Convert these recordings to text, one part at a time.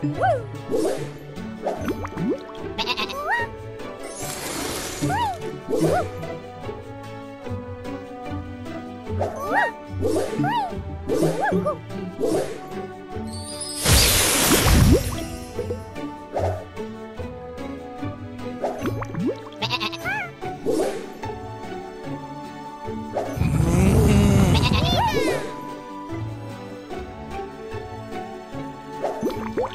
Woo! Woo!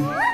What?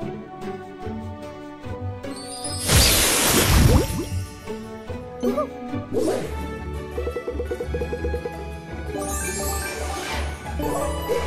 Oh!